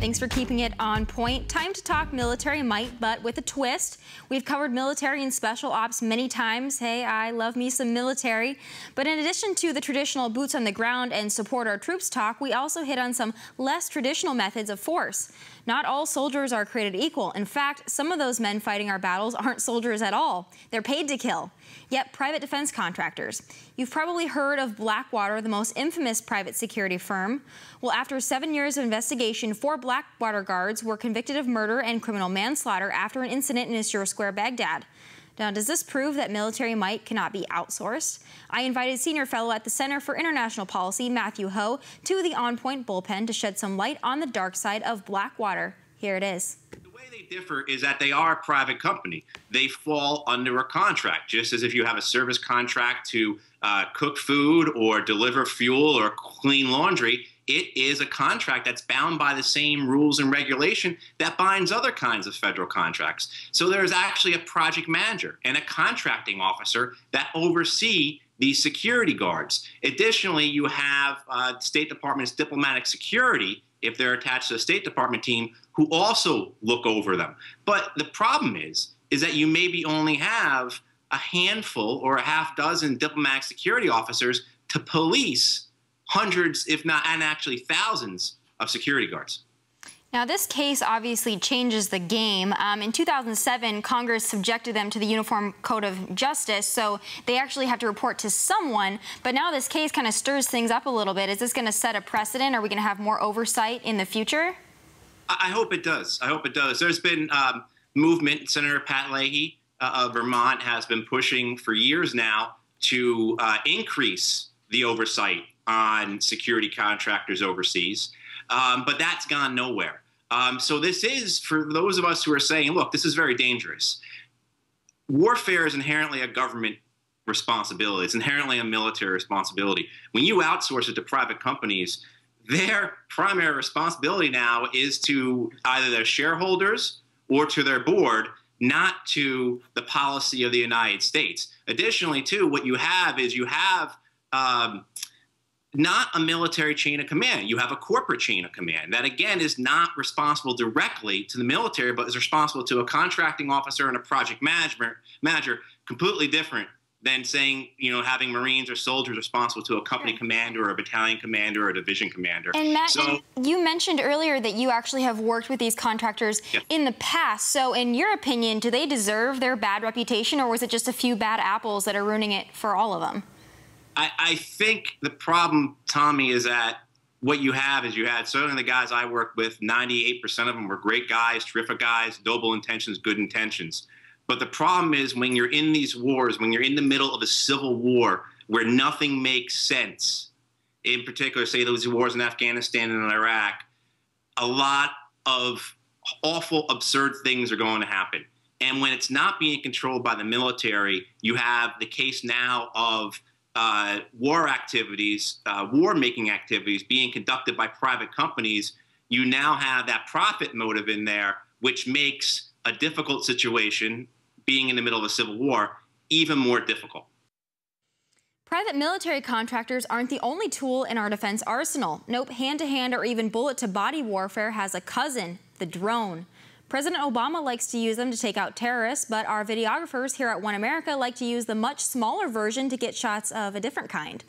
Thanks for keeping it on point. Time to talk military might, but with a twist. We've covered military and special ops many times. Hey, I love me some military. But in addition to the traditional boots on the ground and support our troops talk, we also hit on some less traditional methods of force. Not all soldiers are created equal. In fact, some of those men fighting our battles aren't soldiers at all. They're paid to kill. Yet, private defense contractors. You've probably heard of Blackwater, the most infamous private security firm. Well, after seven years of investigation, four Blackwater guards were convicted of murder and criminal manslaughter after an incident in Nisour Square, Baghdad. Now, does this prove that military might cannot be outsourced? I invited senior fellow at the Center for International Policy, Matthew Hoh, to the On Point bullpen to shed some light on the dark side of Blackwater. Here it is. The way they differ is that they are a private company. They fall under a contract, just as if you have a service contract to uh, cook food or deliver fuel or clean laundry. It is a contract that's bound by the same rules and regulation that binds other kinds of federal contracts. So there's actually a project manager and a contracting officer that oversee these security guards. Additionally, you have uh, State Department's diplomatic security if they're attached to a State Department team, who also look over them. But the problem is, is that you maybe only have a handful or a half dozen diplomatic security officers to police hundreds, if not, and actually thousands of security guards. Now, this case obviously changes the game. Um, in 2007, Congress subjected them to the Uniform Code of Justice, so they actually have to report to someone. But now this case kind of stirs things up a little bit. Is this going to set a precedent? Are we going to have more oversight in the future? I I hope it does. I hope it does. There's been um, movement. Senator Pat Leahy uh, of Vermont has been pushing for years now to uh, increase the oversight on security contractors overseas, um, but that's gone nowhere. Um, so this is for those of us who are saying, look, this is very dangerous. Warfare is inherently a government responsibility. It's inherently a military responsibility. When you outsource it to private companies, their primary responsibility now is to either their shareholders or to their board, not to the policy of the United States. Additionally, too, what you have is you have um, not a military chain of command. You have a corporate chain of command that, again, is not responsible directly to the military, but is responsible to a contracting officer and a project management manager, completely different than saying, you know, having Marines or soldiers responsible to a company commander or a battalion commander or a division commander. And Matt, so, and you mentioned earlier that you actually have worked with these contractors Yeah. in the past. So, in your opinion, do they deserve their bad reputation, or was it just a few bad apples that are ruining it for all of them? I, I think the problem, Tomi, is that what you have is you had certainly the guys I worked with, 98% of them were great guys, terrific guys, noble intentions, good intentions. But the problem is when you're in these wars, when you're in the middle of a civil war where nothing makes sense, in particular, say those wars in Afghanistan and Iraq, a lot of awful, absurd things are going to happen. And when it's not being controlled by the military, you have the case now of uh, war activities, uh, war making activities being conducted by private companies. You now have that profit motive in there, which makes a difficult situation, being in the middle of a civil war, even more difficult. Private military contractors aren't the only tool in our defense arsenal. Nope, hand to hand or even bullet to body warfare has a cousin, the drone. President Obama likes to use them to take out terrorists, but our videographers here at One America like to use the much smaller version to get shots of a different kind.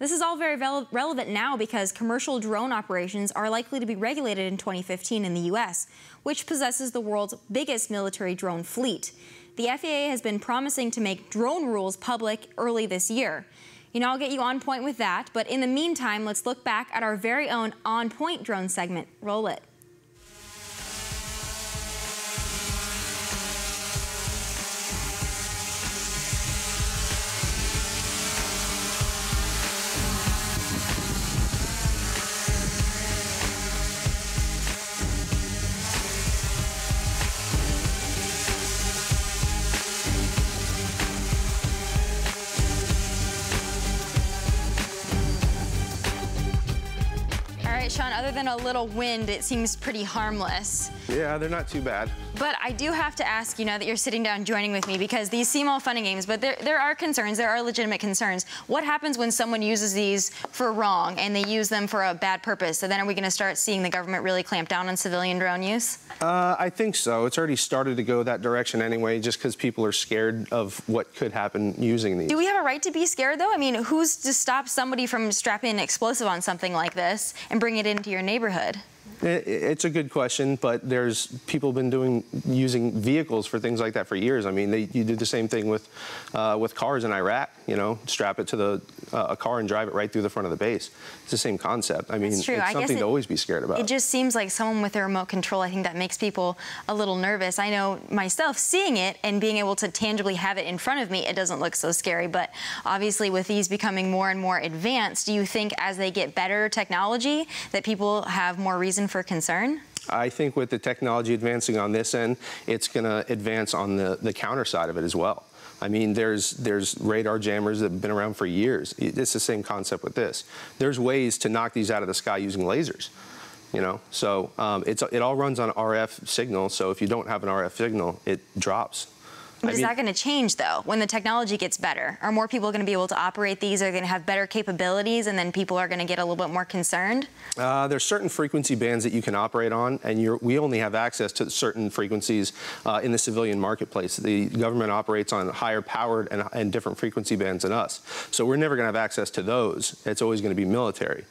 This is all very rele- relevant now because commercial drone operations are likely to be regulated in 2015 in the U.S., which possesses the world's biggest military drone fleet. The FAA has been promising to make drone rules public early this year. You know, I'll get you on point with that, but in the meantime, let's look back at our very own On Point drone segment. Roll it. Than a little wind, it seems pretty harmless. Yeah, they're not too bad. But I do have to ask you now that you're sitting down joining with me because these seem all fun and games, but there, there are concerns, there are legitimate concerns. What happens when someone uses these for wrong and they use them for a bad purpose? So then are we going to start seeing the government really clamp down on civilian drone use? Uh, I think so. It's already started to go that direction anyway, just because people are scared of what could happen using these. Do we have a right to be scared though? I mean, who's to stop somebody from strapping an explosive on something like this and bring it into your neighborhood? It, it's a good question, but there's people been doing using vehicles for things like that for years. I mean, they, you did the same thing with uh, with cars in Iraq. You know, strap it to the uh, a car and drive it right through the front of the base. It's the same concept. I mean, it's something it- to always be scared about. It just seems like someone with a remote control. I think that makes people a little nervous. I know myself seeing it and being able to tangibly have it in front of me, it doesn't look so scary. But obviously, with these becoming more and more advanced, do you think as they get better technology that people have more reason for concern? I think with the technology advancing on this end, it's going to advance on the, the counter side of it as well. I mean, there's there's radar jammers that have been around for years. It's the same concept with this. There's ways to knock these out of the sky using lasers. You know, so um, it's it all runs on RF signal. So if you don't have an RF signal, it drops. I Is mean- that going to change though when the technology gets better? Are more people going to be able to operate these? Are going to have better capabilities, and then people are going to get a little bit more concerned? Uh, there's certain frequency bands that you can operate on, and you're, we only have access to certain frequencies uh, in the civilian marketplace. The government operates on higher powered and, and different frequency bands than us. So we're never going to have access to those. It's always going to be military.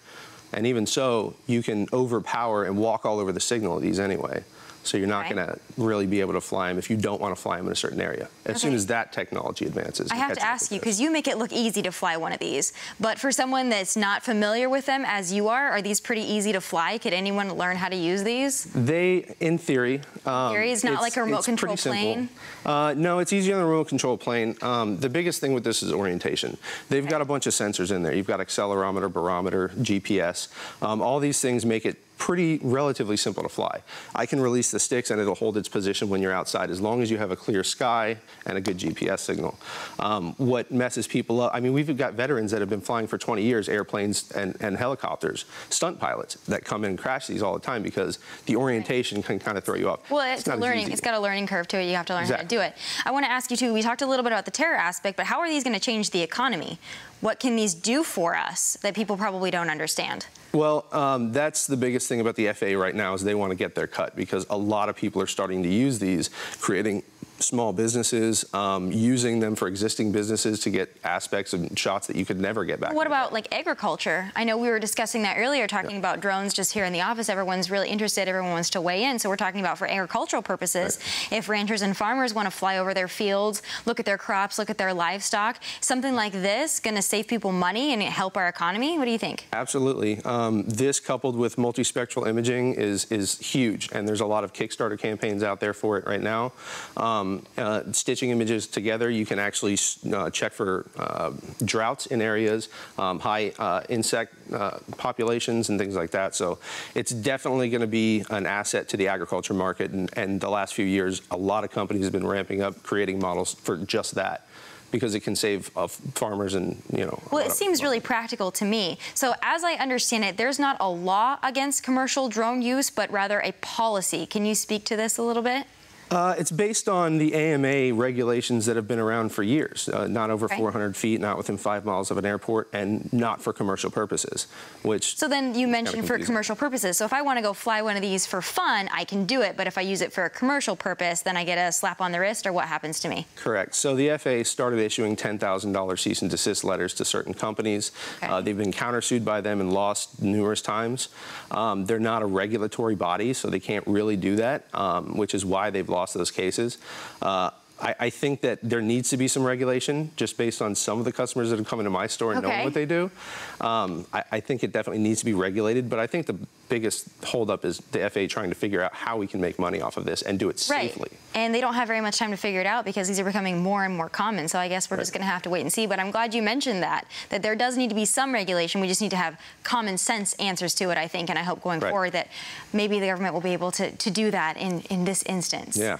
And even so, you can overpower and walk all over the signal of these anyway. So you're not Okay. going to really be able to fly them if you don't want to fly them in a certain area. As soon as that technology advances. I have to ask you because you make it look easy to fly one of these. But for someone that's not familiar with them as you are, are these pretty easy to fly? Could anyone learn how to use these? They, in theory, um, Theory is not like a remote control pretty simple. plane? Uh, no, it's easy on a remote control plane. Um, the biggest thing with this is orientation. They've got a bunch of sensors in there. You've got accelerometer, barometer, GPS. Um, all these things make it pretty relatively simple to fly. I can release the sticks and it'll hold its position when you're outside as long as you have a clear sky and a good GPS signal. Um, what messes people up, I mean, we've got veterans that have been flying for 20 years, airplanes and, and helicopters, stunt pilots that come in and crash these all the time because the orientation can kind of throw you off. Well, it's, not learning. It's got a learning curve to it. You have to learn Exactly. how to do it. I want to ask you too. We talked a little bit about the terror aspect, but how are these going to change the economy? What can these do for us that people probably don't understand? Well, um, that's the biggest thing about the FAA right now is they want to get their cut because a lot of people are starting to use these, creating small businesses, um, using them for existing businesses to get aspects and shots that you could never get back. What about like agriculture? I know we were discussing that earlier, talking yeah. about drones just here in the office. Everyone's really interested. Everyone wants to weigh in. So we're talking about for agricultural purposes. Right. If ranchers and farmers want to fly over their fields, look at their crops, look at their livestock, something like this going to save people money and help our economy. What do you think? Absolutely. Um, this coupled with multispectral imaging is is huge, and there's a lot of Kickstarter campaigns out there for it right now. Um, uh, stitching images together, you can actually uh, check for uh, droughts in areas, um, high uh, insect uh, populations, and things like that. So it's definitely going to be an asset to the agriculture market. And, and the last few years, a lot of companies have been ramping up creating models for just that because it can save uh, farmers and you know. Well, it seems really practical to me. So as I understand it, there's not a law against commercial drone use, but rather a policy. Can you speak to this a little bit? Uh, it's based on the AMA regulations that have been around for years, uh, not over 400 feet, not within five miles of an airport, and not for commercial purposes, which... So then you mentioned for commercial purposes. So if I want to go fly one of these for fun, I can do it, but if I use it for a commercial purpose, then I get a slap on the wrist, or what happens to me? Correct. So the FAA started issuing $10,000 cease and desist letters to certain companies. Okay. Uh, they've been countersued by them and lost numerous times. Um, they're not a regulatory body, so they can't really do that, um, which is why they've lost lost those cases. Uh, I, I, think that there needs to be some regulation just based on some of the customers that have come into my store and okay. knowing what they do. Um, I, I, think it definitely needs to be regulated, but I think the biggest holdup is the FAA trying to figure out how we can make money off of this and do it safely. Right. And they don't have very much time to figure it out because these are becoming more and more common. So I guess we're right. just going to have to wait and see. But I'm glad you mentioned that, that there does need to be some regulation. We just need to have common sense answers to it, I think. And I hope going right. forward that maybe the government will be able to, to do that in, in this instance. Yeah.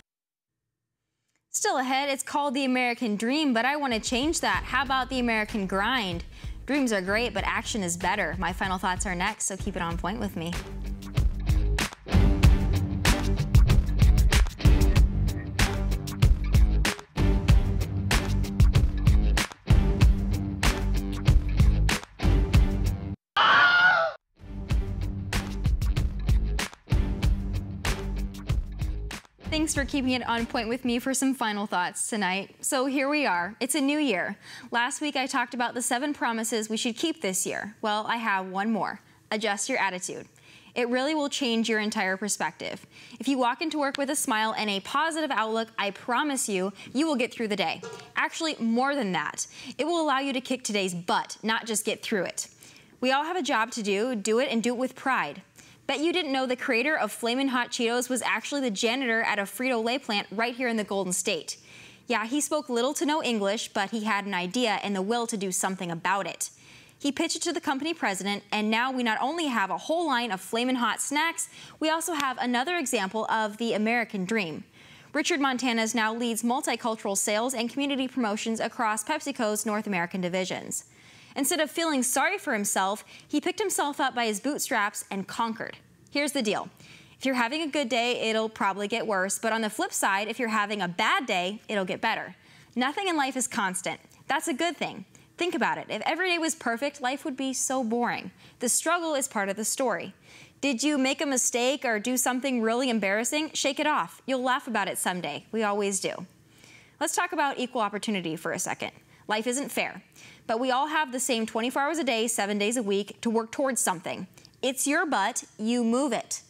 Still ahead, it's called the American Dream, but I want to change that. How about the American Grind? Dreams are great, but action is better. My final thoughts are next, so keep it on point with me. Thanks for keeping it on point with me for some final thoughts tonight. So here we are. It's a new year. Last week I talked about the seven promises we should keep this year. Well, I have one more. Adjust your attitude. It really will change your entire perspective. If you walk into work with a smile and a positive outlook, I promise you, you will get through the day. Actually, more than that. It will allow you to kick today's butt, not just get through it. We all have a job to do. Do it and do it with pride. Bet you didn't know the creator of Flamin' Hot Cheetos was actually the janitor at a Frito-Lay plant right here in the Golden State. Yeah, he spoke little to no English, but he had an idea and the will to do something about it. He pitched it to the company president, and now we not only have a whole line of Flamin' Hot snacks, we also have another example of the American dream. Richard Montanez now leads multicultural sales and community promotions across PepsiCo's North American divisions. Instead of feeling sorry for himself, he picked himself up by his bootstraps and conquered. Here's the deal. If you're having a good day, it'll probably get worse. But on the flip side, if you're having a bad day, it'll get better. Nothing in life is constant. That's a good thing. Think about it. If every day was perfect, life would be so boring. The struggle is part of the story. Did you make a mistake or do something really embarrassing? Shake it off. You'll laugh about it someday. We always do. Let's talk about equal opportunity for a second. Life isn't fair. But we all have the same 24 hours a day, seven days a week to work towards something. It's your butt, you move it.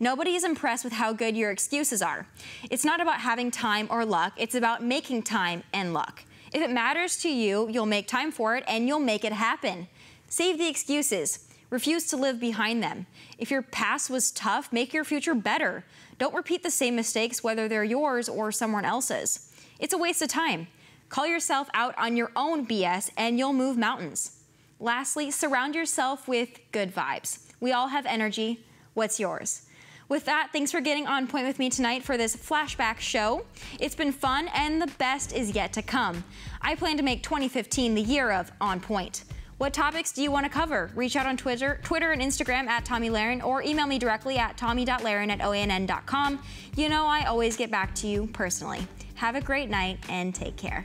Nobody is impressed with how good your excuses are. It's not about having time or luck, it's about making time and luck. If it matters to you, you'll make time for it and you'll make it happen. Save the excuses. Refuse to live behind them. If your past was tough, make your future better. Don't repeat the same mistakes, whether they're yours or someone else's. It's a waste of time. Call yourself out on your own BS and you'll move mountains. Lastly, surround yourself with good vibes. We all have energy. What's yours? With that, thanks for getting on point with me tonight for this flashback show. It's been fun and the best is yet to come. I plan to make 2015 the year of On Point. What topics do you want to cover? Reach out on Twitter, Twitter and Instagram at Tomi Lahren or email me directly at tomi.lahren at oann.com. You know I always get back to you personally. Have a great night and take care.